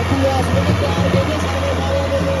Aku ya, sebenarnya dia sampai bawah dulu.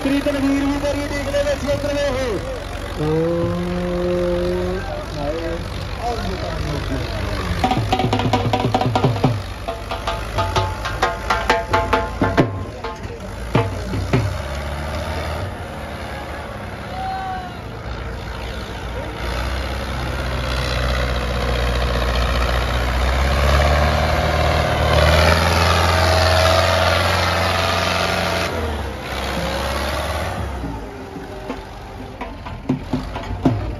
और मिस्त्री तनवीर भी मेरी देखने में क्षेत्र में हो।